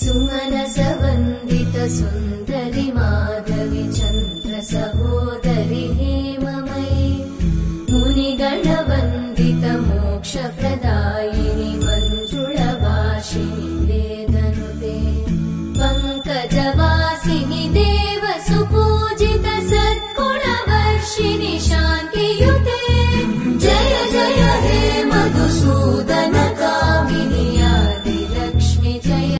सुमनसवन्दित सुन्दरि माधवि चन्द्र सहोदरि हेममयि मुनिगणवन्दित मोक्षप्रदायिनि मञ्जुळवासिनि।